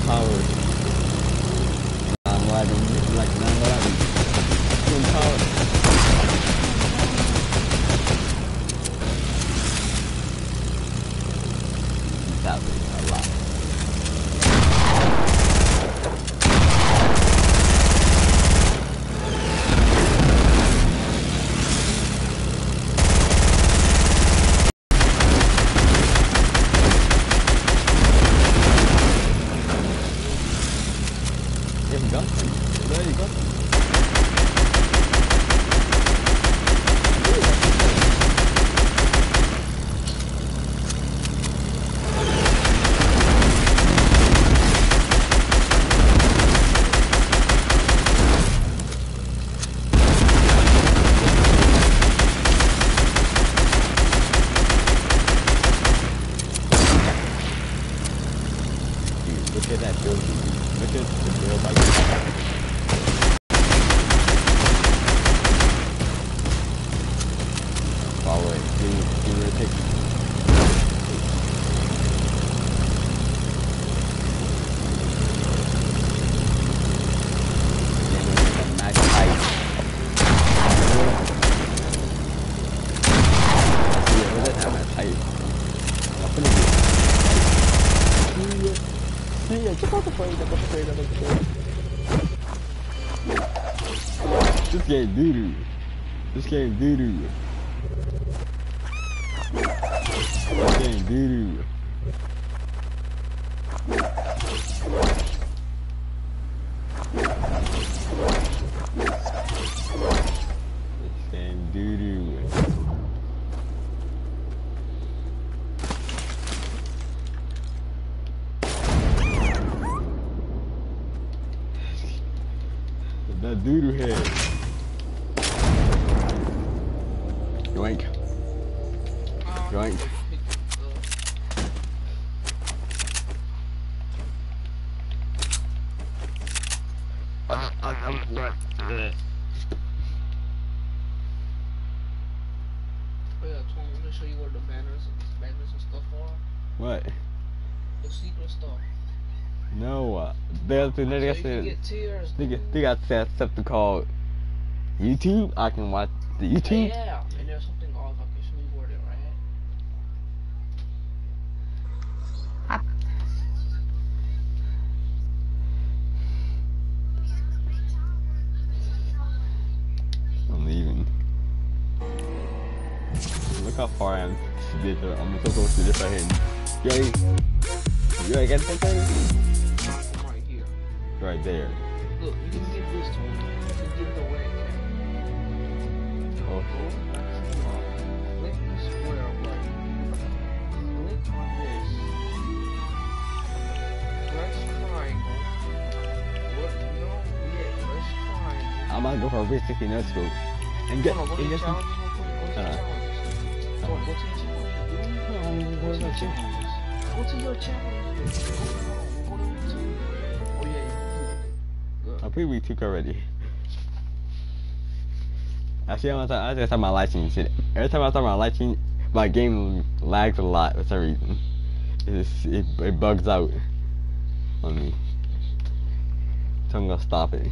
twin towers. 911, like 911. Twin towers. That was a lot. Dude, look at that building. Look at the build like Follow it. See, see where it takes you. Then we make a nice height. See, it doesn't have a height. I'm gonna get See ya, check out the plane, check out the plane, check out the plane. This game doo doo. This game doo doo. This game doo That doodoo head. Yoink. Yoink. Oh yeah, I'm gonna show you where the banners banners and stuff are. What? The secret stuff. No. There's the So nigga you can said. They got, they got that something called YouTube. I can watch the YouTube. Yeah, and there's something else. I can show you where they're at. I'm leaving. Look how far I am to. I'm so close to this right here. You? You to get Right there. Look, you can this to You can get the red cap. Click the square button. Click on this. Press triangle. What? No, yeah, press triangle. I'm about to go for a 360 no scope. And get, Hold on, go to and your get some. challenges real quick. Go to your uh-huh. challenges. Go, go to your challenges. Go to your challenges. Go to your challenges. I think we took already. Actually, I just have my lighting. Every time I start my lighting, my game lags a lot for some reason. It, it, it bugs out on me. So I'm gonna stop it.